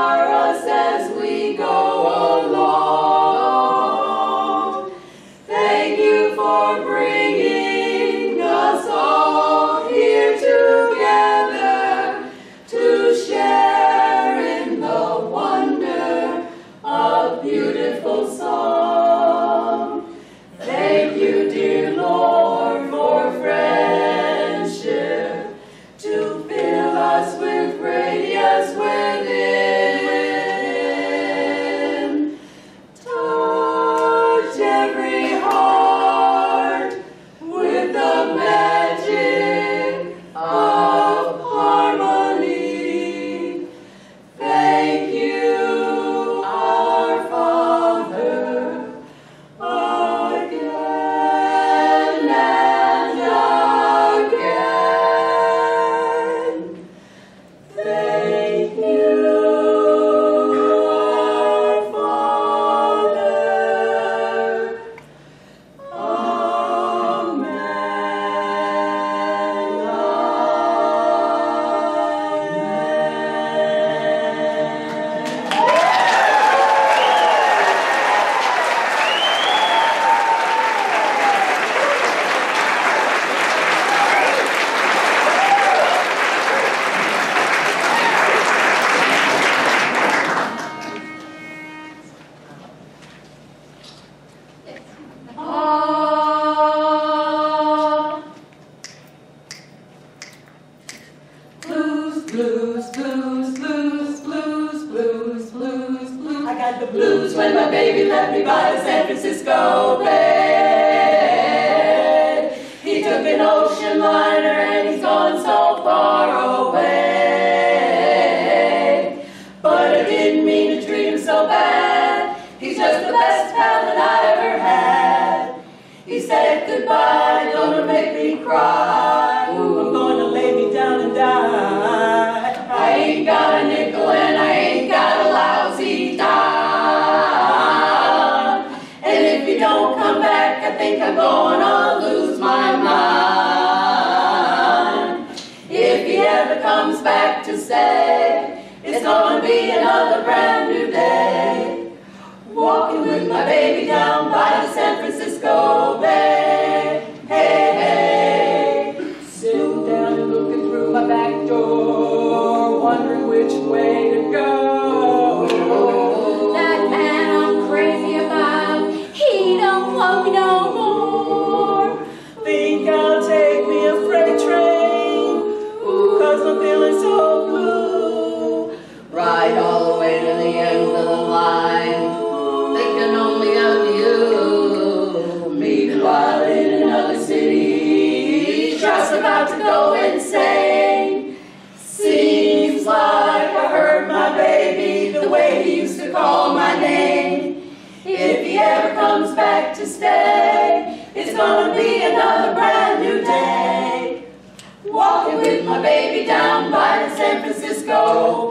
sorrows Thank you, Blues, blues, blues, blues, blues, blues, blues. I got the blues when my baby left me by the San Francisco Bay. He took an ocean liner and he's gone so far away. But I didn't mean to treat him so bad. He's just the best pal that I ever had. He said goodbye, don't make me cry. Don't come back, I think I'm gonna lose my mind. If he ever comes back to say, it's gonna be another brand new day. Walking with my baby down about to go insane. Seems like I hurt my baby the way he used to call my name. If he ever comes back to stay, it's gonna be another brand new day. Walking with my baby down by the San Francisco